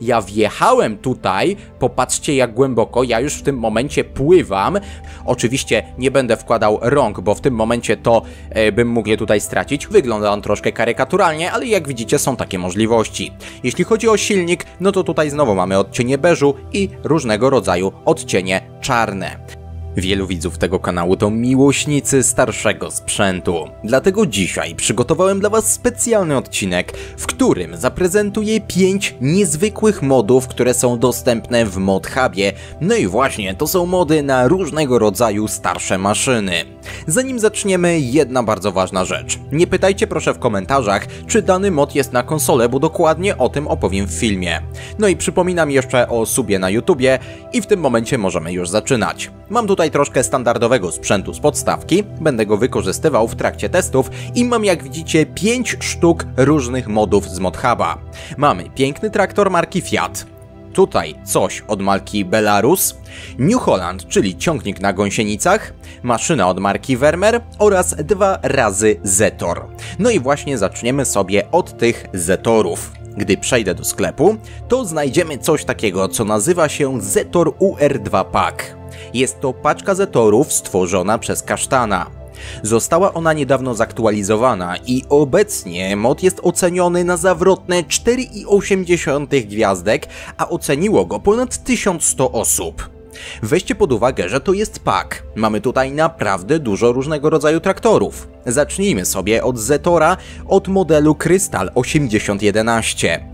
Ja wjechałem tutaj, popatrzcie jak głęboko, ja już w tym momencie pływam. Oczywiście nie będę wkładał rąk, bo w tym momencie to e, bym mógł je tutaj stracić. Wygląda on troszkę karykaturalnie, ale jak widzicie są takie możliwości. Jeśli chodzi o silnik, no to tutaj znowu mamy odcienie beżu i różnego rodzaju odcienie czarne. Wielu widzów tego kanału to miłośnicy starszego sprzętu. Dlatego dzisiaj przygotowałem dla Was specjalny odcinek, w którym zaprezentuję 5 niezwykłych modów, które są dostępne w ModHubie. No i właśnie, to są mody na różnego rodzaju starsze maszyny. Zanim zaczniemy, jedna bardzo ważna rzecz. Nie pytajcie proszę w komentarzach, czy dany mod jest na konsolę, bo dokładnie o tym opowiem w filmie. No i przypominam jeszcze o subie na YouTubie i w tym momencie możemy już zaczynać. Mam tutaj troszkę standardowego sprzętu z podstawki, będę go wykorzystywał w trakcie testów i mam jak widzicie 5 sztuk różnych modów z ModHuba. Mamy piękny traktor marki Fiat, Tutaj coś od marki Belarus, New Holland, czyli ciągnik na gąsienicach, maszyna od marki Vermeer oraz dwa razy Zetor. No i właśnie zaczniemy sobie od tych Zetorów. Gdy przejdę do sklepu, to znajdziemy coś takiego, co nazywa się Zetor UR2 Pack. Jest to paczka Zetorów stworzona przez Kasztana. Została ona niedawno zaktualizowana i obecnie mod jest oceniony na zawrotne 4,8 gwiazdek, a oceniło go ponad 1100 osób. Weźcie pod uwagę, że to jest pak. Mamy tutaj naprawdę dużo różnego rodzaju traktorów. Zacznijmy sobie od Zetora od modelu Krystal 8011.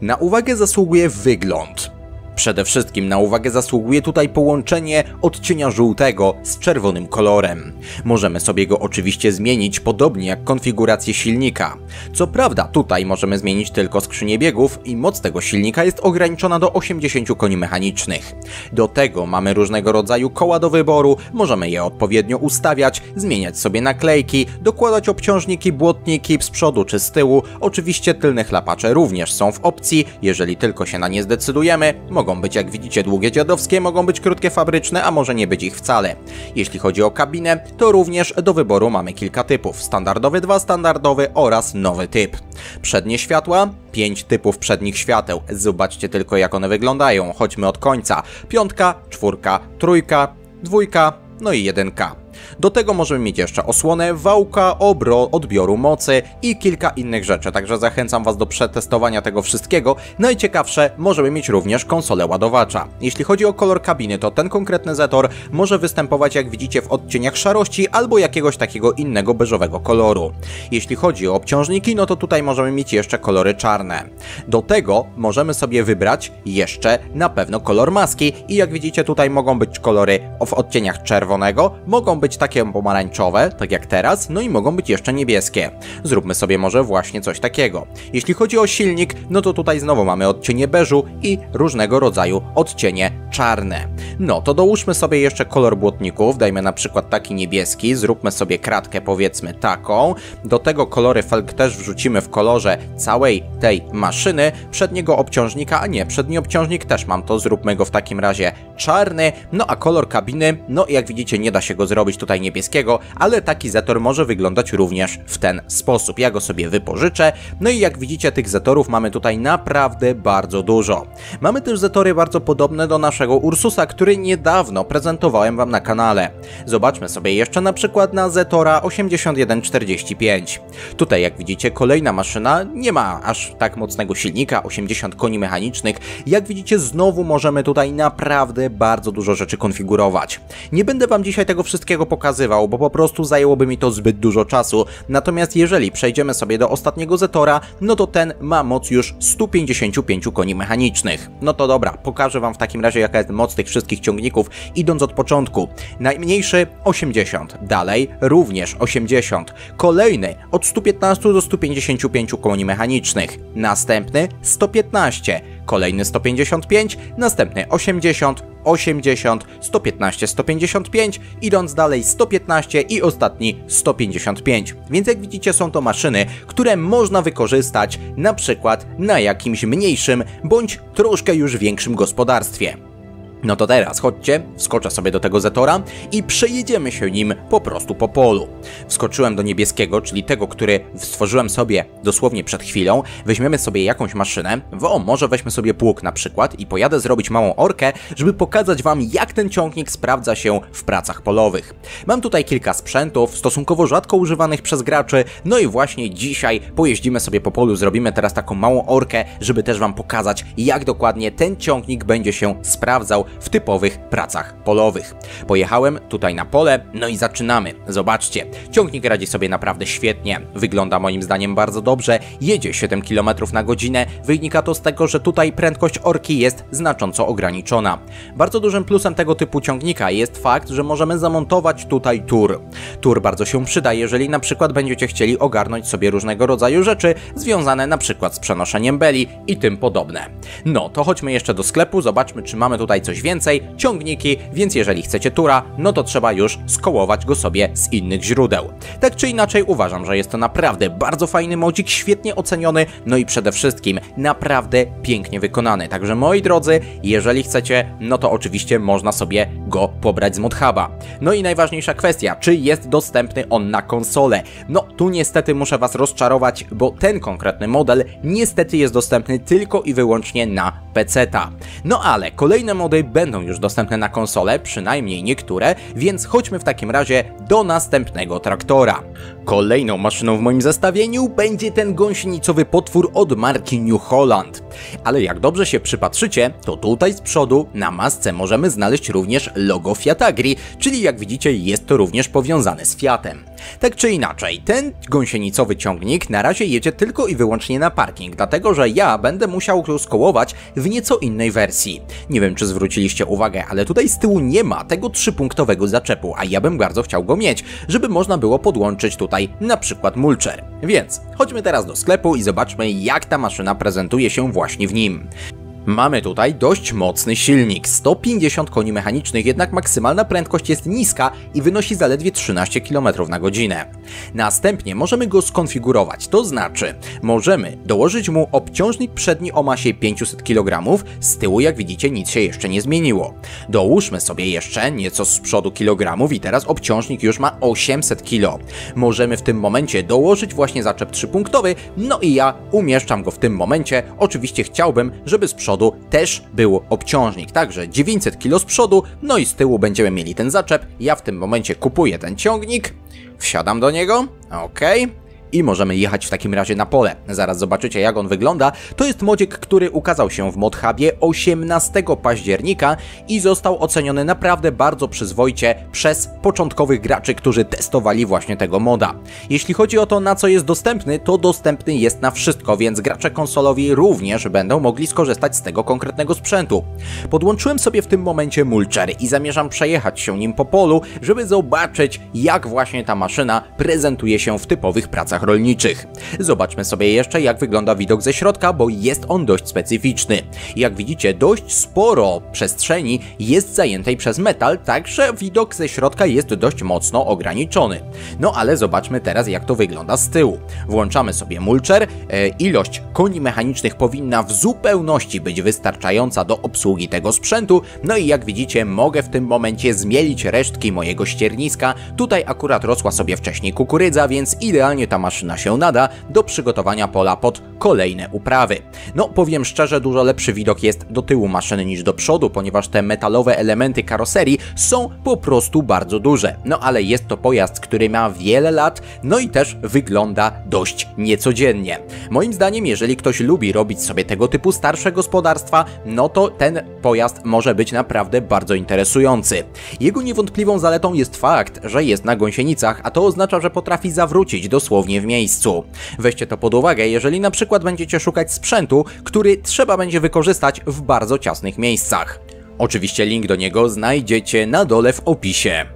Na uwagę zasługuje wygląd. Przede wszystkim na uwagę zasługuje tutaj połączenie odcienia żółtego z czerwonym kolorem. Możemy sobie go oczywiście zmienić podobnie jak konfigurację silnika. Co prawda tutaj możemy zmienić tylko skrzynię biegów i moc tego silnika jest ograniczona do 80 koni mechanicznych. Do tego mamy różnego rodzaju koła do wyboru, możemy je odpowiednio ustawiać, zmieniać sobie naklejki, dokładać obciążniki, błotniki z przodu czy z tyłu. Oczywiście tylne chlapacze również są w opcji, jeżeli tylko się na nie zdecydujemy, Mogą być, jak widzicie, długie dziadowskie, mogą być krótkie fabryczne, a może nie być ich wcale. Jeśli chodzi o kabinę, to również do wyboru mamy kilka typów. Standardowy, dwa standardowy oraz nowy typ. Przednie światła, pięć typów przednich świateł. Zobaczcie tylko jak one wyglądają. Chodźmy od końca. Piątka, czwórka, trójka, dwójka, no i jedynka. Do tego możemy mieć jeszcze osłonę, wałka, obro, odbioru mocy i kilka innych rzeczy, także zachęcam Was do przetestowania tego wszystkiego. Najciekawsze, możemy mieć również konsolę ładowacza. Jeśli chodzi o kolor kabiny, to ten konkretny Zetor może występować jak widzicie w odcieniach szarości albo jakiegoś takiego innego beżowego koloru. Jeśli chodzi o obciążniki, no to tutaj możemy mieć jeszcze kolory czarne. Do tego możemy sobie wybrać jeszcze na pewno kolor maski i jak widzicie tutaj mogą być kolory w odcieniach czerwonego, mogą być takie pomarańczowe, tak jak teraz, no i mogą być jeszcze niebieskie. Zróbmy sobie może właśnie coś takiego. Jeśli chodzi o silnik, no to tutaj znowu mamy odcienie beżu i różnego rodzaju odcienie czarne. No to dołóżmy sobie jeszcze kolor błotników, dajmy na przykład taki niebieski, zróbmy sobie kratkę powiedzmy taką. Do tego kolory felg też wrzucimy w kolorze całej tej maszyny, przedniego obciążnika, a nie, przedni obciążnik też mam, to zróbmy go w takim razie czarny, no a kolor kabiny, no jak widzicie nie da się go zrobić tutaj niebieskiego, ale taki Zetor może wyglądać również w ten sposób. Ja go sobie wypożyczę, no i jak widzicie tych Zetorów mamy tutaj naprawdę bardzo dużo. Mamy też Zetory bardzo podobne do naszego Ursusa, który niedawno prezentowałem Wam na kanale. Zobaczmy sobie jeszcze na przykład na Zetora 8145. Tutaj jak widzicie kolejna maszyna nie ma aż tak mocnego silnika, 80 koni mechanicznych. Jak widzicie znowu możemy tutaj naprawdę bardzo dużo rzeczy konfigurować. Nie będę Wam dzisiaj tego wszystkiego pokazywał, bo po prostu zajęłoby mi to zbyt dużo czasu. Natomiast jeżeli przejdziemy sobie do ostatniego Zetora, no to ten ma moc już 155 koni mechanicznych. No to dobra, pokażę Wam w takim razie jaka jest moc tych wszystkich ciągników, idąc od początku. Najmniejszy 80, dalej również 80, kolejny od 115 do 155 koni mechanicznych, następny 115, kolejny 155, następny 80, 80, 115, 155, idąc dalej 115 i ostatni 155. Więc jak widzicie są to maszyny, które można wykorzystać na przykład na jakimś mniejszym bądź troszkę już większym gospodarstwie. No to teraz chodźcie, wskoczę sobie do tego Zetora i przejedziemy się nim po prostu po polu. Wskoczyłem do niebieskiego, czyli tego, który stworzyłem sobie dosłownie przed chwilą. Weźmiemy sobie jakąś maszynę, o może weźmy sobie pług na przykład i pojadę zrobić małą orkę, żeby pokazać wam jak ten ciągnik sprawdza się w pracach polowych. Mam tutaj kilka sprzętów, stosunkowo rzadko używanych przez graczy, no i właśnie dzisiaj pojeździmy sobie po polu, zrobimy teraz taką małą orkę, żeby też wam pokazać jak dokładnie ten ciągnik będzie się sprawdzał w typowych pracach polowych. Pojechałem tutaj na pole, no i zaczynamy. Zobaczcie, ciągnik radzi sobie naprawdę świetnie, wygląda moim zdaniem bardzo dobrze, jedzie 7 km na godzinę, wynika to z tego, że tutaj prędkość orki jest znacząco ograniczona. Bardzo dużym plusem tego typu ciągnika jest fakt, że możemy zamontować tutaj tur. Tur bardzo się przyda, jeżeli na przykład będziecie chcieli ogarnąć sobie różnego rodzaju rzeczy związane na przykład z przenoszeniem beli i tym podobne. No to chodźmy jeszcze do sklepu, zobaczmy czy mamy tutaj coś więcej, ciągniki, więc jeżeli chcecie tura, no to trzeba już skołować go sobie z innych źródeł. Tak czy inaczej uważam, że jest to naprawdę bardzo fajny modzik, świetnie oceniony, no i przede wszystkim naprawdę pięknie wykonany. Także moi drodzy, jeżeli chcecie, no to oczywiście można sobie go pobrać z ModHuba. No i najważniejsza kwestia, czy jest dostępny on na konsolę? No tu niestety muszę was rozczarować, bo ten konkretny model niestety jest dostępny tylko i wyłącznie na PC-ta. No ale kolejne mody będą już dostępne na konsolę, przynajmniej niektóre, więc chodźmy w takim razie do następnego traktora. Kolejną maszyną w moim zestawieniu będzie ten gąsienicowy potwór od marki New Holland. Ale jak dobrze się przypatrzycie, to tutaj z przodu na masce możemy znaleźć również logo Fiat Agri, czyli jak widzicie jest to również powiązane z Fiatem. Tak czy inaczej, ten gąsienicowy ciągnik na razie jedzie tylko i wyłącznie na parking, dlatego że ja będę musiał go skołować w nieco innej wersji. Nie wiem czy zwróciliście uwagę, ale tutaj z tyłu nie ma tego trzypunktowego zaczepu, a ja bym bardzo chciał go mieć, żeby można było podłączyć tutaj na przykład mulcher. Więc chodźmy teraz do sklepu i zobaczmy jak ta maszyna prezentuje się właśnie w nim. Mamy tutaj dość mocny silnik, 150 koni mechanicznych, jednak maksymalna prędkość jest niska i wynosi zaledwie 13 km na godzinę. Następnie możemy go skonfigurować, to znaczy możemy dołożyć mu obciążnik przedni o masie 500 kg, z tyłu jak widzicie nic się jeszcze nie zmieniło. Dołóżmy sobie jeszcze nieco z przodu kilogramów i teraz obciążnik już ma 800 kg. Możemy w tym momencie dołożyć właśnie zaczep trzypunktowy, no i ja umieszczam go w tym momencie. Oczywiście chciałbym, żeby z przodu przodu też był obciążnik, także 900 kg z przodu, no i z tyłu będziemy mieli ten zaczep. Ja w tym momencie kupuję ten ciągnik, wsiadam do niego, ok, i możemy jechać w takim razie na pole. Zaraz zobaczycie jak on wygląda. To jest modzik, który ukazał się w ModHubie 18 października i został oceniony naprawdę bardzo przyzwoicie przez początkowych graczy, którzy testowali właśnie tego moda. Jeśli chodzi o to na co jest dostępny, to dostępny jest na wszystko, więc gracze konsolowi również będą mogli skorzystać z tego konkretnego sprzętu. Podłączyłem sobie w tym momencie mulcher i zamierzam przejechać się nim po polu, żeby zobaczyć jak właśnie ta maszyna prezentuje się w typowych pracach rolniczych. Zobaczmy sobie jeszcze jak wygląda widok ze środka, bo jest on dość specyficzny. Jak widzicie, dość sporo przestrzeni jest zajętej przez metal, także widok ze środka jest dość mocno ograniczony. No ale zobaczmy teraz jak to wygląda z tyłu. Włączamy sobie mulcher, e, ilość koni mechanicznych powinna w zupełności być wystarczająca do obsługi tego sprzętu, no i jak widzicie mogę w tym momencie zmielić resztki mojego ścierniska. Tutaj akurat rosła sobie wcześniej kukurydza, więc idealnie ta maszyna się nada do przygotowania pola pod kolejne uprawy. No powiem szczerze, dużo lepszy widok jest do tyłu maszyny niż do przodu, ponieważ te metalowe elementy karoserii są po prostu bardzo duże. No ale jest to pojazd, który ma wiele lat, no i też wygląda dość niecodziennie. Moim zdaniem, jeżeli ktoś lubi robić sobie tego typu starsze gospodarstwa, no to ten pojazd może być naprawdę bardzo interesujący. Jego niewątpliwą zaletą jest fakt, że jest na gąsienicach, a to oznacza, że potrafi zawrócić dosłownie w miejscu. Weźcie to pod uwagę, jeżeli na przykład będziecie szukać sprzętu, który trzeba będzie wykorzystać w bardzo ciasnych miejscach. Oczywiście link do niego znajdziecie na dole w opisie.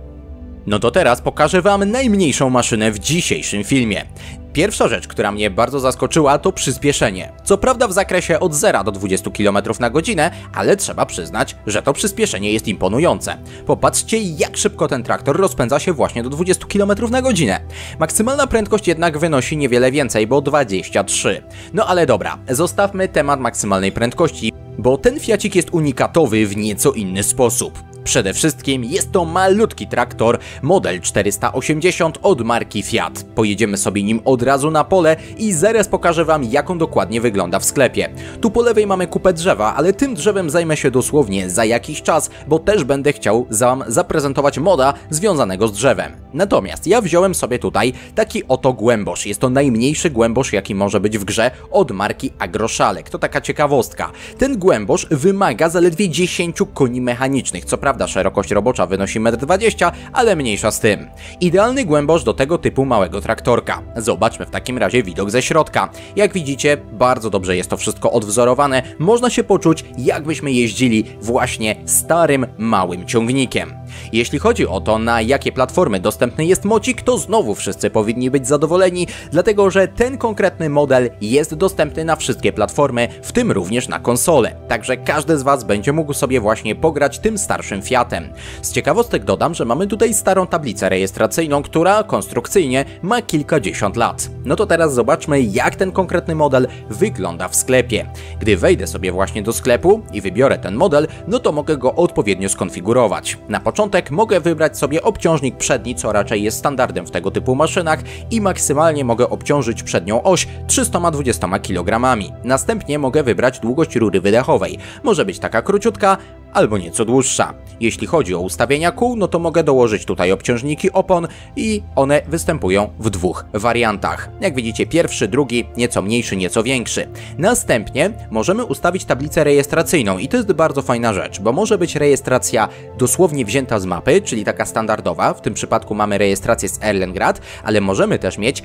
No to teraz pokażę Wam najmniejszą maszynę w dzisiejszym filmie. Pierwsza rzecz, która mnie bardzo zaskoczyła, to przyspieszenie. Co prawda w zakresie od 0 do 20 km na godzinę, ale trzeba przyznać, że to przyspieszenie jest imponujące. Popatrzcie, jak szybko ten traktor rozpędza się właśnie do 20 km na godzinę. Maksymalna prędkość jednak wynosi niewiele więcej, bo 23. No ale dobra, zostawmy temat maksymalnej prędkości bo ten Fiacik jest unikatowy w nieco inny sposób. Przede wszystkim jest to malutki traktor model 480 od marki Fiat. Pojedziemy sobie nim od razu na pole i zaraz pokażę wam jak on dokładnie wygląda w sklepie. Tu po lewej mamy kupę drzewa, ale tym drzewem zajmę się dosłownie za jakiś czas, bo też będę chciał wam zaprezentować moda związanego z drzewem. Natomiast ja wziąłem sobie tutaj taki oto głębosz. Jest to najmniejszy głębosz jaki może być w grze od marki Agroszalek. To taka ciekawostka. Ten głębosz wymaga zaledwie 10 koni mechanicznych. Co prawda szerokość robocza wynosi 1,20 m, ale mniejsza z tym. Idealny głębosz do tego typu małego traktorka. Zobaczmy w takim razie widok ze środka. Jak widzicie, bardzo dobrze jest to wszystko odwzorowane. Można się poczuć, jakbyśmy jeździli właśnie starym, małym ciągnikiem. Jeśli chodzi o to, na jakie platformy dostępny jest mocik, to znowu wszyscy powinni być zadowoleni, dlatego że ten konkretny model jest dostępny na wszystkie platformy, w tym również na konsole. Także każdy z Was będzie mógł sobie właśnie pograć tym starszym Fiatem. Z ciekawostek dodam, że mamy tutaj starą tablicę rejestracyjną, która konstrukcyjnie ma kilkadziesiąt lat. No to teraz zobaczmy, jak ten konkretny model wygląda w sklepie. Gdy wejdę sobie właśnie do sklepu i wybiorę ten model, no to mogę go odpowiednio skonfigurować. Na początek mogę wybrać sobie obciążnik przedni, co raczej jest standardem w tego typu maszynach i maksymalnie mogę obciążyć przednią oś 320 kg. Następnie mogę wybrać długość rury wydechowej. Może być taka króciutka, albo nieco dłuższa. Jeśli chodzi o ustawienia kół, no to mogę dołożyć tutaj obciążniki opon i one występują w dwóch wariantach. Jak widzicie, pierwszy, drugi, nieco mniejszy, nieco większy. Następnie możemy ustawić tablicę rejestracyjną i to jest bardzo fajna rzecz, bo może być rejestracja dosłownie wzięta z mapy, czyli taka standardowa, w tym przypadku mamy rejestrację z Erlengrad, ale możemy też mieć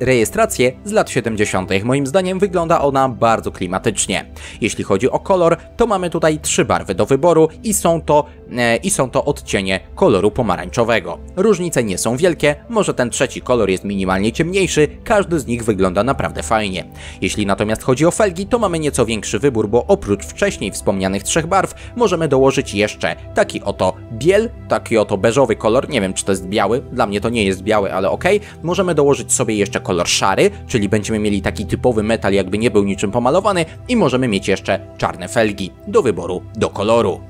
rejestrację z lat 70. Moim zdaniem wygląda ona bardzo klimatycznie. Jeśli chodzi o kolor, to mamy tutaj trzy barwy do wyboru wyboru i są to, e, i są to odcienie koloru pomarańczowego. Różnice nie są wielkie, może ten trzeci kolor jest minimalnie ciemniejszy, każdy z nich wygląda naprawdę fajnie. Jeśli natomiast chodzi o felgi, to mamy nieco większy wybór, bo oprócz wcześniej wspomnianych trzech barw, możemy dołożyć jeszcze taki oto biel, taki oto beżowy kolor, nie wiem czy to jest biały, dla mnie to nie jest biały, ale ok. Możemy dołożyć sobie jeszcze kolor szary, czyli będziemy mieli taki typowy metal, jakby nie był niczym pomalowany i możemy mieć jeszcze czarne felgi do wyboru do koloru.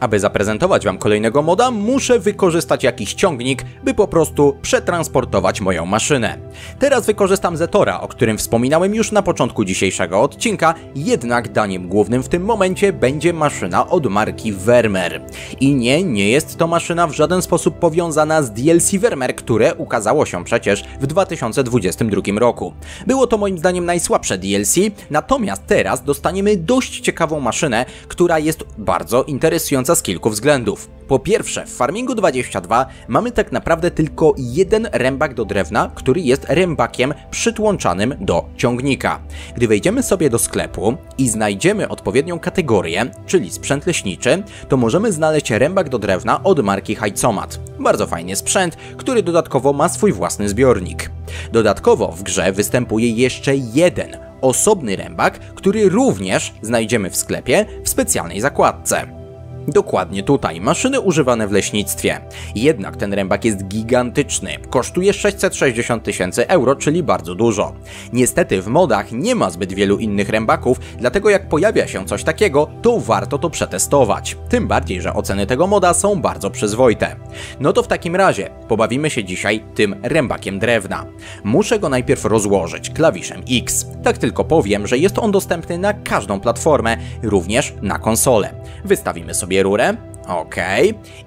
Aby zaprezentować Wam kolejnego moda, muszę wykorzystać jakiś ciągnik, by po prostu przetransportować moją maszynę. Teraz wykorzystam Zetora, o którym wspominałem już na początku dzisiejszego odcinka, jednak daniem głównym w tym momencie będzie maszyna od marki Vermeer. I nie, nie jest to maszyna w żaden sposób powiązana z DLC Vermeer, które ukazało się przecież w 2022 roku. Było to moim zdaniem najsłabsze DLC, natomiast teraz dostaniemy dość ciekawą maszynę, która jest bardzo interesująca z kilku względów. Po pierwsze, w Farmingu 22 mamy tak naprawdę tylko jeden rębak do drewna, który jest rębakiem przytłączanym do ciągnika. Gdy wejdziemy sobie do sklepu i znajdziemy odpowiednią kategorię, czyli sprzęt leśniczy, to możemy znaleźć rębak do drewna od marki Heizomat. Bardzo fajny sprzęt, który dodatkowo ma swój własny zbiornik. Dodatkowo w grze występuje jeszcze jeden osobny rębak, który również znajdziemy w sklepie w specjalnej zakładce. Dokładnie tutaj, maszyny używane w leśnictwie. Jednak ten rębak jest gigantyczny, kosztuje 660 tysięcy euro, czyli bardzo dużo. Niestety w modach nie ma zbyt wielu innych rębaków, dlatego jak pojawia się coś takiego, to warto to przetestować. Tym bardziej, że oceny tego moda są bardzo przyzwoite. No to w takim razie, pobawimy się dzisiaj tym rębakiem drewna. Muszę go najpierw rozłożyć klawiszem X. Tak tylko powiem, że jest on dostępny na każdą platformę, również na konsolę. Wystawimy sobie sobie rurę. Ok.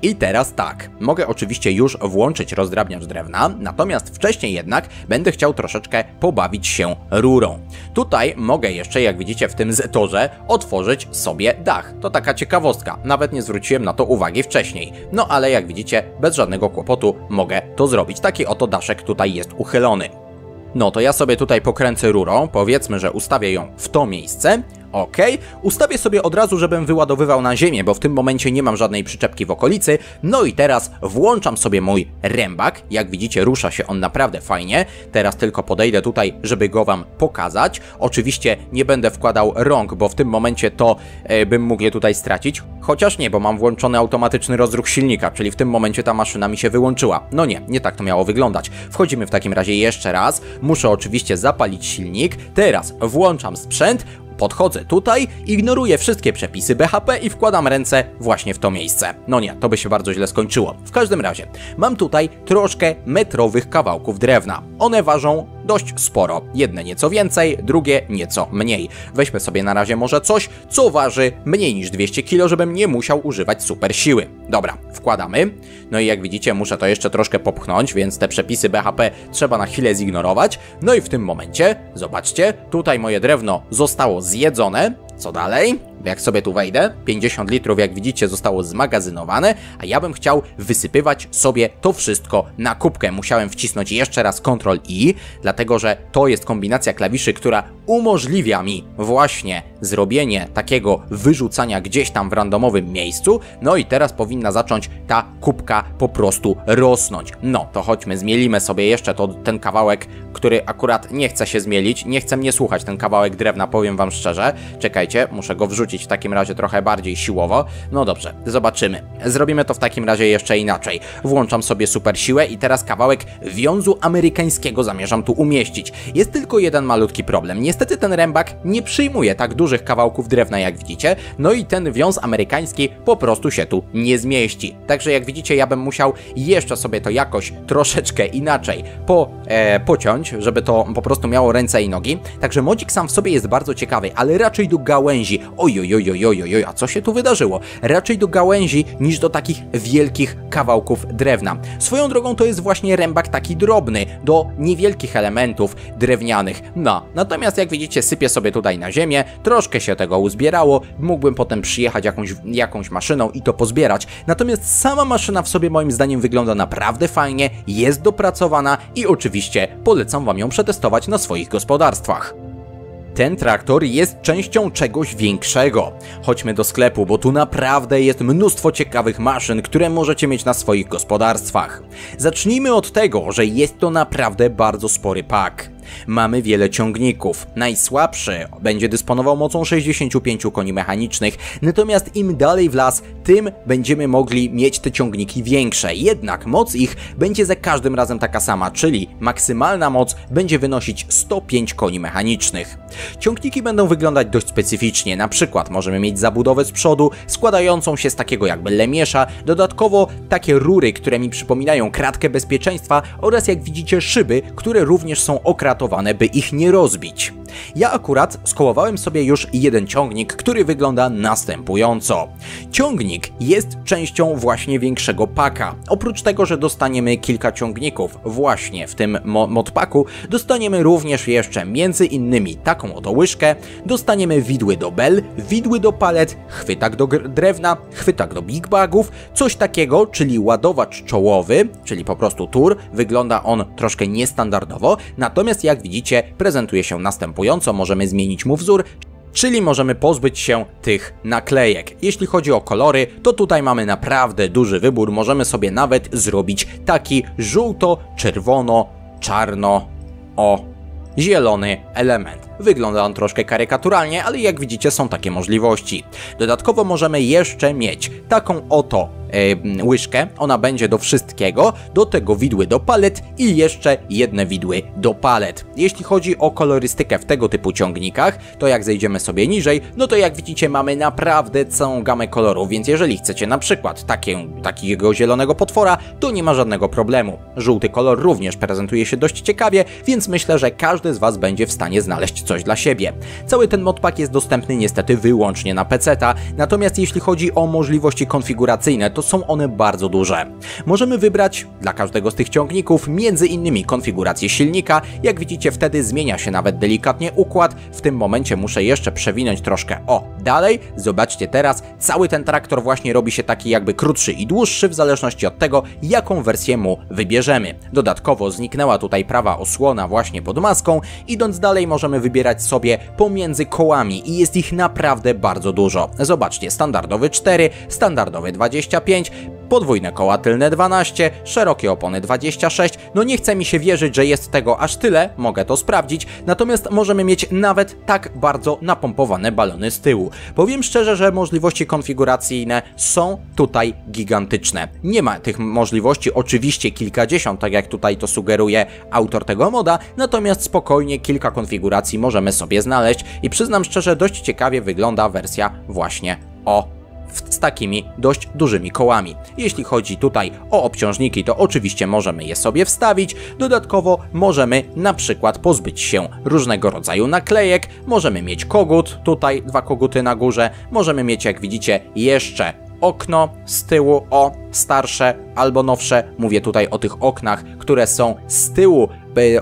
I teraz tak, mogę oczywiście już włączyć rozdrabniacz drewna, natomiast wcześniej jednak będę chciał troszeczkę pobawić się rurą. Tutaj mogę jeszcze, jak widzicie w tym zetorze, otworzyć sobie dach. To taka ciekawostka, nawet nie zwróciłem na to uwagi wcześniej. No ale jak widzicie, bez żadnego kłopotu mogę to zrobić. Taki oto daszek tutaj jest uchylony. No to ja sobie tutaj pokręcę rurą, powiedzmy, że ustawię ją w to miejsce OK. Ustawię sobie od razu, żebym wyładowywał na ziemię, bo w tym momencie nie mam żadnej przyczepki w okolicy. No i teraz włączam sobie mój rębak. Jak widzicie, rusza się on naprawdę fajnie. Teraz tylko podejdę tutaj, żeby go Wam pokazać. Oczywiście nie będę wkładał rąk, bo w tym momencie to e, bym mógł je tutaj stracić. Chociaż nie, bo mam włączony automatyczny rozruch silnika, czyli w tym momencie ta maszyna mi się wyłączyła. No nie, nie tak to miało wyglądać. Wchodzimy w takim razie jeszcze raz. Muszę oczywiście zapalić silnik. Teraz włączam sprzęt, podchodzę tutaj, ignoruję wszystkie przepisy BHP i wkładam ręce właśnie w to miejsce. No nie, to by się bardzo źle skończyło. W każdym razie, mam tutaj troszkę metrowych kawałków drewna. One ważą dość sporo. Jedne nieco więcej, drugie nieco mniej. Weźmy sobie na razie może coś, co waży mniej niż 200 kg, żebym nie musiał używać super siły. Dobra, wkładamy. No i jak widzicie, muszę to jeszcze troszkę popchnąć, więc te przepisy BHP trzeba na chwilę zignorować. No i w tym momencie, zobaczcie, tutaj moje drewno zostało zjedzone. Co dalej? Jak sobie tu wejdę, 50 litrów, jak widzicie, zostało zmagazynowane, a ja bym chciał wysypywać sobie to wszystko na kubkę. Musiałem wcisnąć jeszcze raz Ctrl I, dlatego że to jest kombinacja klawiszy, która umożliwia mi właśnie zrobienie takiego wyrzucania gdzieś tam w randomowym miejscu. No i teraz powinna zacząć ta kubka po prostu rosnąć. No, to chodźmy, zmielimy sobie jeszcze to, ten kawałek, który akurat nie chce się zmielić, nie chce mnie słuchać ten kawałek drewna, powiem wam szczerze. Czekajcie, muszę go wrzucić w takim razie trochę bardziej siłowo. No dobrze, zobaczymy. Zrobimy to w takim razie jeszcze inaczej. Włączam sobie super siłę i teraz kawałek wiązu amerykańskiego zamierzam tu umieścić. Jest tylko jeden malutki problem. Niestety ten rębak nie przyjmuje tak dużych kawałków drewna jak widzicie, no i ten wiąz amerykański po prostu się tu nie zmieści. Także jak widzicie ja bym musiał jeszcze sobie to jakoś troszeczkę inaczej po, e, pociąć, żeby to po prostu miało ręce i nogi. Także modzik sam w sobie jest bardzo ciekawy, ale raczej do gałęzi. Ojoj, ojojojojoj, a co się tu wydarzyło? Raczej do gałęzi niż do takich wielkich kawałków drewna. Swoją drogą to jest właśnie rębak taki drobny, do niewielkich elementów drewnianych. No, natomiast jak widzicie sypię sobie tutaj na ziemię, troszkę się tego uzbierało, mógłbym potem przyjechać jakąś maszyną i to pozbierać. Natomiast sama maszyna w sobie moim zdaniem wygląda naprawdę fajnie, jest dopracowana i oczywiście polecam Wam ją przetestować na swoich gospodarstwach. Ten traktor jest częścią czegoś większego. Chodźmy do sklepu, bo tu naprawdę jest mnóstwo ciekawych maszyn, które możecie mieć na swoich gospodarstwach. Zacznijmy od tego, że jest to naprawdę bardzo spory pak. Mamy wiele ciągników. Najsłabszy będzie dysponował mocą 65 koni mechanicznych, natomiast im dalej w las, tym będziemy mogli mieć te ciągniki większe. Jednak moc ich będzie za każdym razem taka sama, czyli maksymalna moc będzie wynosić 105 koni mechanicznych. Ciągniki będą wyglądać dość specyficznie, na przykład możemy mieć zabudowę z przodu składającą się z takiego jakby lemiesza, dodatkowo takie rury, które mi przypominają kratkę bezpieczeństwa oraz jak widzicie szyby, które również są okratowane by ich nie rozbić. Ja akurat skołowałem sobie już jeden ciągnik, który wygląda następująco. Ciągnik jest częścią właśnie większego paka. Oprócz tego, że dostaniemy kilka ciągników właśnie w tym mo modpaku, dostaniemy również jeszcze między innymi taką oto łyżkę, dostaniemy widły do bel, widły do palet, chwytak do drewna, chwytak do big bagów, coś takiego, czyli ładowacz czołowy, czyli po prostu tur, wygląda on troszkę niestandardowo, natomiast jak widzicie prezentuje się następująco, możemy zmienić mu wzór, czyli możemy pozbyć się tych naklejek. Jeśli chodzi o kolory, to tutaj mamy naprawdę duży wybór, możemy sobie nawet zrobić taki żółto, czerwono, czarno, o, zielony element. Wygląda on troszkę karykaturalnie, ale jak widzicie są takie możliwości. Dodatkowo możemy jeszcze mieć taką oto e, łyżkę, ona będzie do wszystkiego, do tego widły do palet i jeszcze jedne widły do palet. Jeśli chodzi o kolorystykę w tego typu ciągnikach, to jak zejdziemy sobie niżej, no to jak widzicie mamy naprawdę całą gamę kolorów, więc jeżeli chcecie na przykład takie, takiego zielonego potwora, to nie ma żadnego problemu. Żółty kolor również prezentuje się dość ciekawie, więc myślę, że każdy z Was będzie w stanie znaleźć coś dla siebie. Cały ten modpack jest dostępny niestety wyłącznie na PC-ta, natomiast jeśli chodzi o możliwości konfiguracyjne, to są one bardzo duże. Możemy wybrać dla każdego z tych ciągników między innymi konfigurację silnika, jak widzicie wtedy zmienia się nawet delikatnie układ, w tym momencie muszę jeszcze przewinąć troszkę. O, dalej, zobaczcie teraz, cały ten traktor właśnie robi się taki jakby krótszy i dłuższy w zależności od tego, jaką wersję mu wybierzemy. Dodatkowo zniknęła tutaj prawa osłona właśnie pod maską, idąc dalej możemy wybierać sobie pomiędzy kołami i jest ich naprawdę bardzo dużo. Zobaczcie, standardowy 4, standardowy 25, podwójne koła tylne 12, szerokie opony 26. No nie chce mi się wierzyć, że jest tego aż tyle, mogę to sprawdzić, natomiast możemy mieć nawet tak bardzo napompowane balony z tyłu. Powiem szczerze, że możliwości konfiguracyjne są tutaj gigantyczne. Nie ma tych możliwości oczywiście kilkadziesiąt, tak jak tutaj to sugeruje autor tego moda, natomiast spokojnie kilka konfiguracji możemy sobie znaleźć i przyznam szczerze, dość ciekawie wygląda wersja właśnie o z takimi dość dużymi kołami. Jeśli chodzi tutaj o obciążniki, to oczywiście możemy je sobie wstawić. Dodatkowo możemy na przykład pozbyć się różnego rodzaju naklejek. Możemy mieć kogut, tutaj dwa koguty na górze. Możemy mieć, jak widzicie, jeszcze okno z tyłu, o starsze albo nowsze. Mówię tutaj o tych oknach, które są z tyłu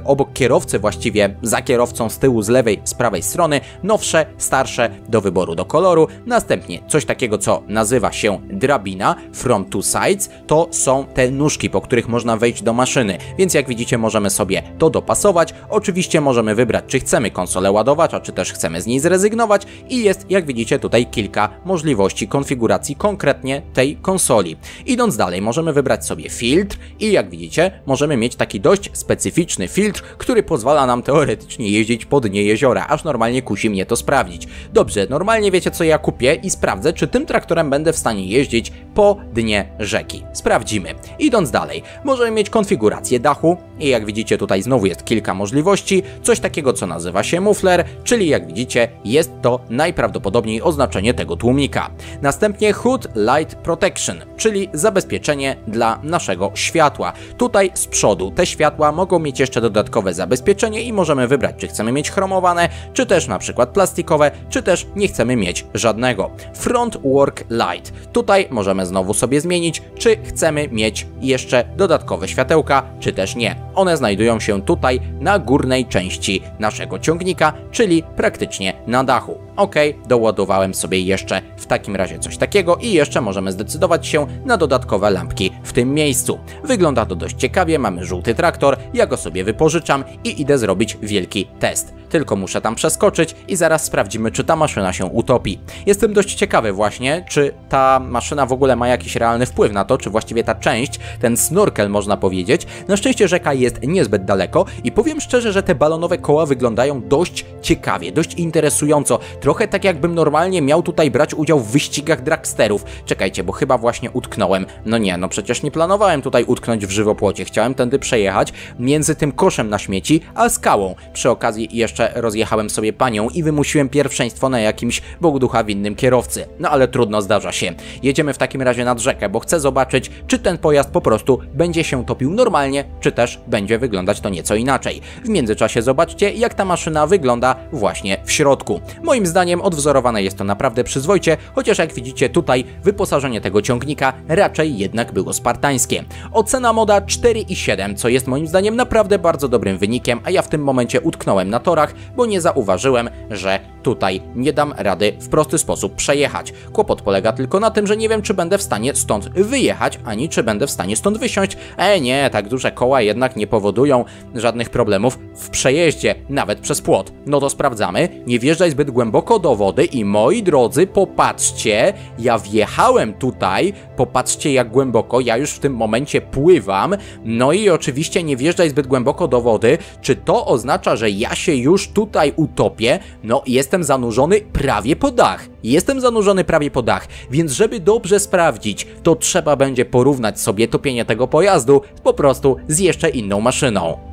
obok kierowcy, właściwie za kierowcą z tyłu, z lewej, z prawej strony, nowsze, starsze do wyboru do koloru. Następnie coś takiego, co nazywa się drabina from two sides, to są te nóżki, po których można wejść do maszyny, więc jak widzicie możemy sobie to dopasować. Oczywiście możemy wybrać, czy chcemy konsolę ładowacza, czy też chcemy z niej zrezygnować i jest, jak widzicie, tutaj kilka możliwości konfiguracji konkretnie tej konsoli. Idąc dalej, możemy wybrać sobie filtr i jak widzicie, możemy mieć taki dość specyficzny filtr, który pozwala nam teoretycznie jeździć po dnie jeziora, aż normalnie kusi mnie to sprawdzić. Dobrze, normalnie wiecie co ja kupię i sprawdzę, czy tym traktorem będę w stanie jeździć po dnie rzeki. Sprawdzimy. Idąc dalej, możemy mieć konfigurację dachu i jak widzicie tutaj znowu jest kilka możliwości, coś takiego co nazywa się muffler, czyli jak widzicie jest to najprawdopodobniej oznaczenie tego tłumika. Następnie Hood Light Protection, czyli zabezpieczenie dla naszego światła. Tutaj z przodu te światła mogą mieć jeszcze dodatkowe zabezpieczenie i możemy wybrać, czy chcemy mieć chromowane, czy też na przykład plastikowe, czy też nie chcemy mieć żadnego. Front Work Light. Tutaj możemy znowu sobie zmienić, czy chcemy mieć jeszcze dodatkowe światełka, czy też nie. One znajdują się tutaj na górnej części naszego ciągnika, czyli praktycznie na dachu. Ok, doładowałem sobie jeszcze w takim razie coś takiego i jeszcze możemy zdecydować się na dodatkowe lampki w tym miejscu. Wygląda to dość ciekawie, mamy żółty traktor, ja go sobie wypożyczam i idę zrobić wielki test. Tylko muszę tam przeskoczyć i zaraz sprawdzimy, czy ta maszyna się utopi. Jestem dość ciekawy właśnie, czy ta maszyna w ogóle ma jakiś realny wpływ na to, czy właściwie ta część, ten snorkel można powiedzieć. Na szczęście rzeka jest niezbyt daleko i powiem szczerze, że te balonowe koła wyglądają dość ciekawie, dość interesująco. Trochę tak jakbym normalnie miał tutaj brać udział w wyścigach dragsterów. Czekajcie, bo chyba właśnie utknąłem. No nie, no przecież nie planowałem tutaj utknąć w żywopłocie. Chciałem tędy przejechać między tym koszem na śmieci, a skałą. Przy okazji jeszcze rozjechałem sobie panią i wymusiłem pierwszeństwo na jakimś Bogu ducha winnym kierowcy. No ale trudno, zdarza się. Jedziemy w takim razie nad rzekę, bo chcę zobaczyć, czy ten pojazd po prostu będzie się topił normalnie, czy też będzie wyglądać to nieco inaczej. W międzyczasie zobaczcie, jak ta maszyna wygląda właśnie w środku. Moim zdaniem odwzorowane jest to naprawdę przyzwoicie, chociaż jak widzicie tutaj wyposażenie tego ciągnika raczej jednak było spartańskie. Ocena moda 4,7, co jest moim zdaniem naprawdę bardzo dobrym wynikiem, a ja w tym momencie utknąłem na torach, bo nie zauważyłem, że tutaj nie dam rady w prosty sposób przejechać. Kłopot polega tylko na tym, że nie wiem, czy będę w stanie stąd wyjechać, ani czy będę w stanie stąd wysiąść. E, nie, tak duże koła jednak nie powodują żadnych problemów w przejeździe, nawet przez płot. No to sprawdzamy. Nie wjeżdżaj zbyt głęboko do wody i moi drodzy, popatrzcie, ja wjechałem tutaj, popatrzcie jak głęboko, ja już w tym momencie pływam, no i oczywiście nie wjeżdżaj zbyt głęboko do wody. Czy to oznacza, że ja się już tutaj utopię? No, jestem zanurzony prawie po dach. Jestem zanurzony prawie po dach, więc żeby dobrze sprawdzić, to trzeba będzie porównać sobie topienie tego pojazdu po prostu z jeszcze inną maszyną.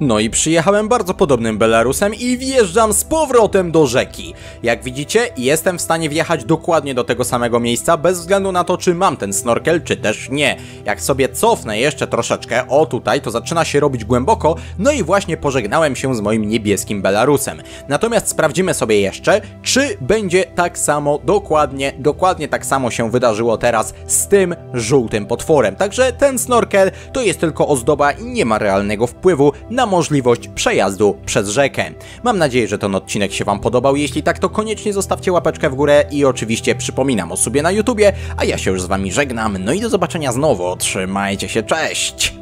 No i przyjechałem bardzo podobnym Belarusem i wjeżdżam z powrotem do rzeki. Jak widzicie, jestem w stanie wjechać dokładnie do tego samego miejsca, bez względu na to, czy mam ten snorkel, czy też nie. Jak sobie cofnę jeszcze troszeczkę, o tutaj, to zaczyna się robić głęboko, no i właśnie pożegnałem się z moim niebieskim Belarusem. Natomiast sprawdzimy sobie jeszcze, czy będzie tak samo, dokładnie, dokładnie tak samo się wydarzyło teraz z tym żółtym potworem. Także ten snorkel to jest tylko ozdoba i nie ma realnego wpływu na możliwość przejazdu przez rzekę. Mam nadzieję, że ten odcinek się Wam podobał. Jeśli tak, to koniecznie zostawcie łapeczkę w górę i oczywiście przypominam o sobie na YouTubie, a ja się już z Wami żegnam. No i do zobaczenia znowu. Trzymajcie się, cześć!